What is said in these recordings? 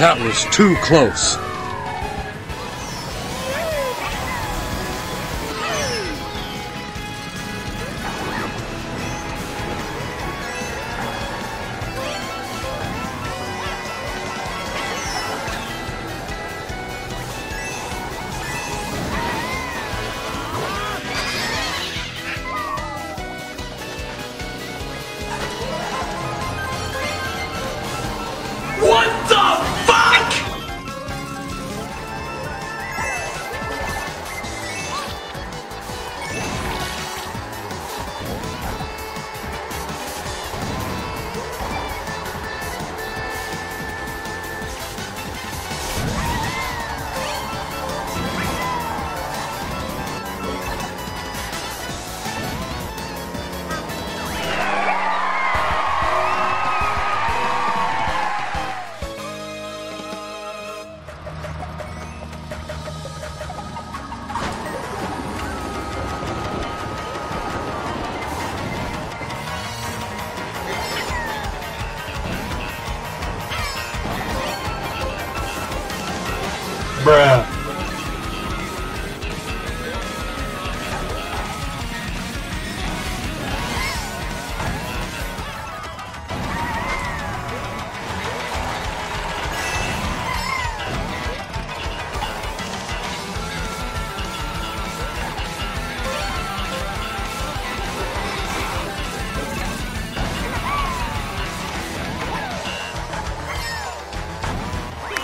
That was too close. Bruh.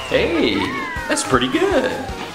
Hey, that's pretty good.